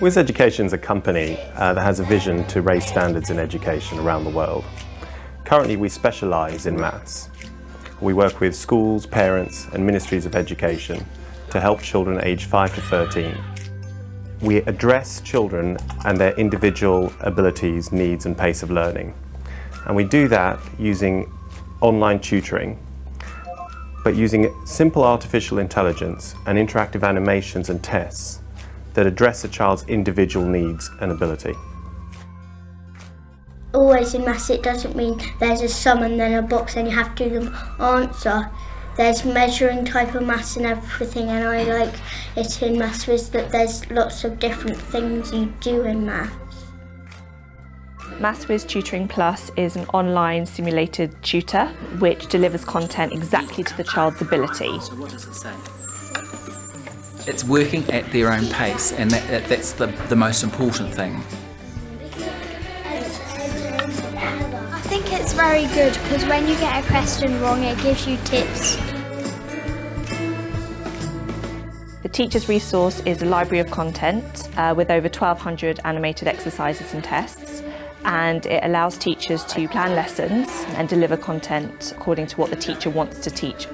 Whizz Education is a company uh, that has a vision to raise standards in education around the world. Currently we specialise in maths. We work with schools, parents and ministries of education to help children aged 5 to 13. We address children and their individual abilities, needs and pace of learning. And we do that using online tutoring, but using simple artificial intelligence and interactive animations and tests that address a child's individual needs and ability. Always in maths it doesn't mean there's a sum and then a box and you have to answer. There's measuring type of maths and everything and I like it in maths is that there's lots of different things you do in maths. Maths-Whizz Tutoring Plus is an online simulated tutor which delivers content exactly to the child's ability. So what does it say? It's working at their own pace and that, that, that's the, the most important thing. I think it's very good because when you get a question wrong it gives you tips. The Teacher's Resource is a library of content uh, with over 1200 animated exercises and tests and it allows teachers to plan lessons and deliver content according to what the teacher wants to teach.